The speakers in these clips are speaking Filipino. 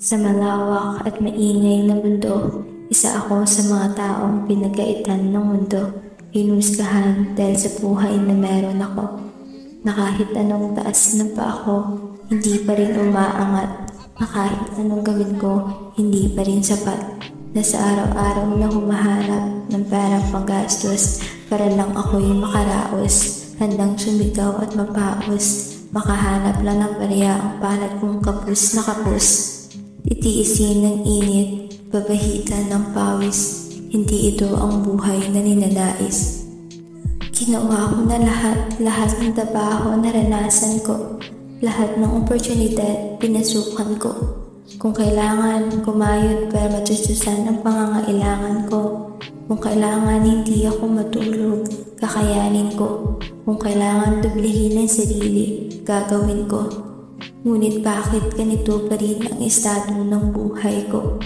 Sa malawak at maingay na mundo, isa ako sa mga taong pinagkaitan ng mundo. Hinusgahan dahil sa buhay na meron ako. Na kahit anong taas na pa ako, hindi pa rin umaangat. Na kahit anong gawin ko, hindi pa rin sapat. Na sa araw-araw na humaharap ng perang panggastos para lang ako'y makaraos. Handang sumigaw at mapaos. Makahanap lang ng barya ang palad kong kapus na kapus. Titiisin ng init, babahitan ng pawis. Hindi ito ang buhay na ninanais. Ginawa ko na lahat, lahat ng trabaho na naranasan ko. Lahat ng oportunidad, pinasukan ko. Kung kailangan, kumayod para matustusan ang pangangailangan ko. Kung kailangan hindi ako matulog, kakayanin ko. Kung kailangan dublihin ang sarili, gagawin ko. Ngunit bakit ganito pa rin ang estado ng buhay ko?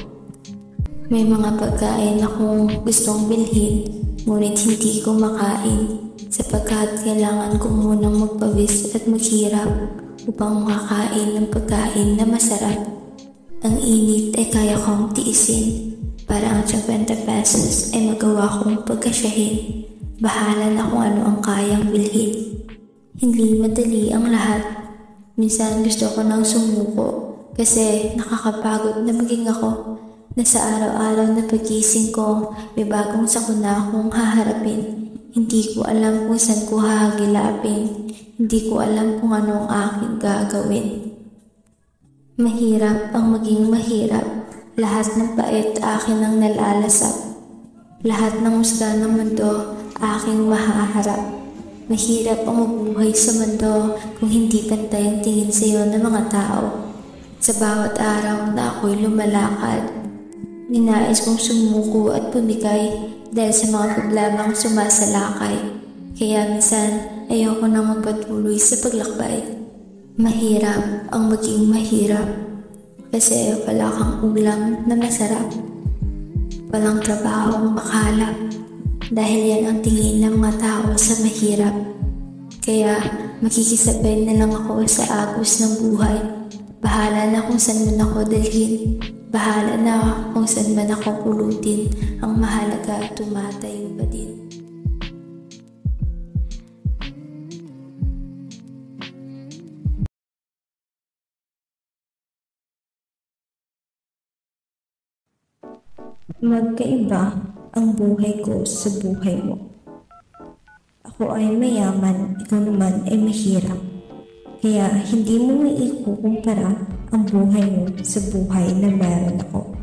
May mga pagkain akong gustong bilhin, ngunit hindi ko makain sapagkat kailangan ko munang magpawis at maghirap upang makakain ng pagkain na masarap. Ang init ay kaya kong tiisin para ang 50 pesos ay magawa kong pagkasyahin. Bahala na kung ano ang kayang bilhin. Hindi madali ang lahat. Minsan gusto ko nang sumuko kasi nakakapagod na maging ako na sa araw-araw na pagising ko, may bagong sakuna akong haharapin. Hindi ko alam kung saan ko hahagilapin. Hindi ko alam kung ano ang aking gagawin. Mahirap ang maging mahirap. Lahat ng pait akin ang nalalasap. Lahat ng musga ng mundo aking mahaharap. Mahirap ang mabuhay sa mundo kung hindi pantay ang tingin sa iyo ng mga tao. Sa bawat araw na ako'y lumalakad, Ninais kong sumuko at pumigay dahil sa mga problemang sumasalakay. Kaya minsan ayoko na magpatuloy sa paglakbay. Mahirap ang maging mahirap kasi wala kang ulam na masarap. Walang trabahong makalap dahil yan ang tingin ng mga tao sa mahirap. Kaya makikisabay na lang ako sa agos ng buhay. Bahala na kung saan man ako dalhin. Bahala na kung saan man ako pulutin. Ang mahalaga tumatayo pa din. Magkaiba ang buhay ko sa buhay mo. Ako ay mayaman, ikaw naman ay mahirap. Kaya hindi mo maikukumpara ang buhay mo sa buhay na meron ako.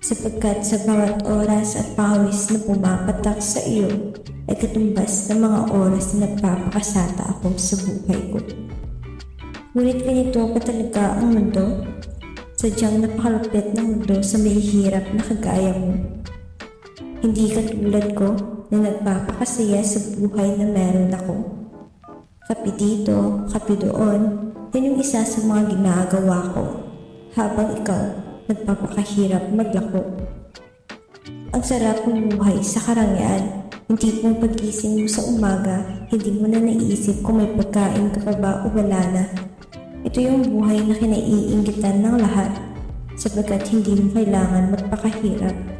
Sapagkat sa bawat oras at pawis na pumapatak sa iyo ay katumbas ng mga oras na nagpapakasata ako sa buhay ko. Ngunit ganito pa talaga ang mundo. Sadyang napakalupit ng mundo sa may hirap na kagaya mo. Hindi katulad ko na nagpapakasaya sa buhay na meron ako. Kapi dito, kapi doon, yan yung isa sa mga ginagawa ko. Habang ikaw, nagpapakahirap maglako. Ang sarap ng buhay sa karangyaan. Hindi pong pagising mo sa umaga, hindi mo na naisip kung may pagkain ka pa ba o wala na. Ito yung buhay na kinaiingitan ng lahat sapagkat hindi mo kailangan magpakahirap